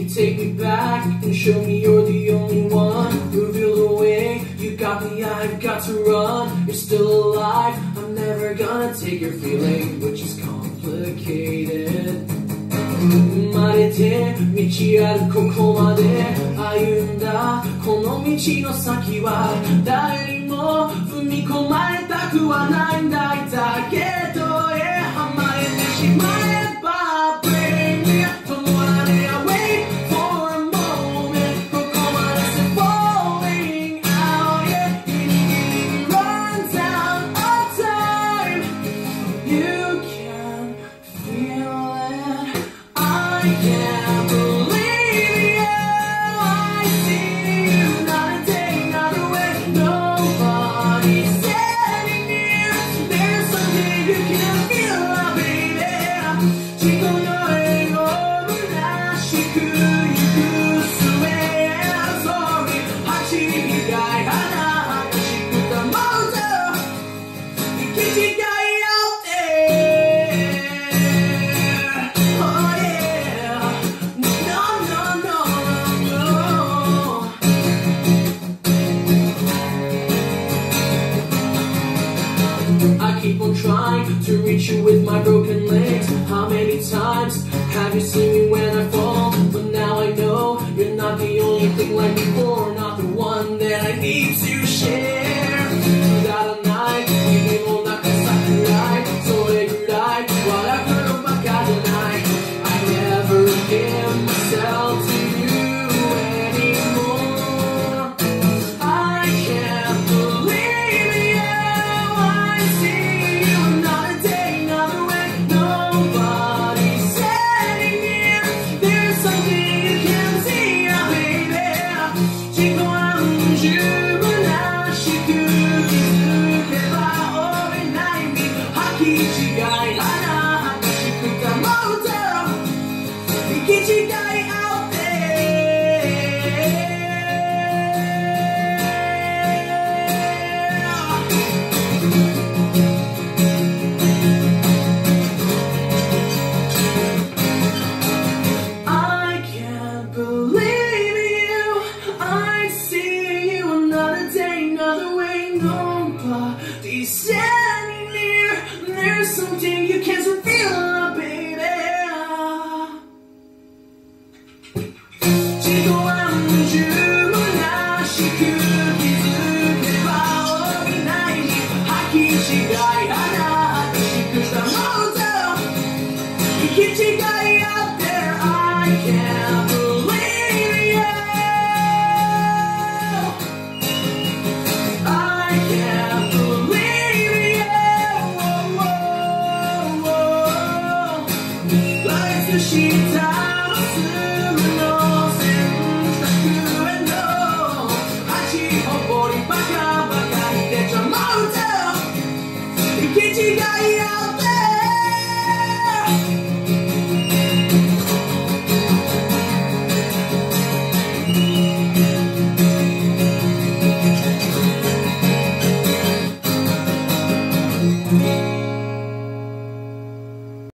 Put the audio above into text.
you take me back and show me you're the only one, reveal the way you got me, I've got to run. You're still alive, I'm never gonna take your feeling, which is complicated. 生まれて道あるここまで歩んだこの道の先は誰にも踏み込まれたくはないんだ Keep on trying to reach you with my broken legs. How many times have you seen me when I fall? But now I know you're not the only thing like before, not the one that I need to share. 違いあらしく構うゼロ行き違い there's something you can't reveal, baby. 지도 않는 주문 아쉽게 기술해봐 어린 나이 아기 시간 she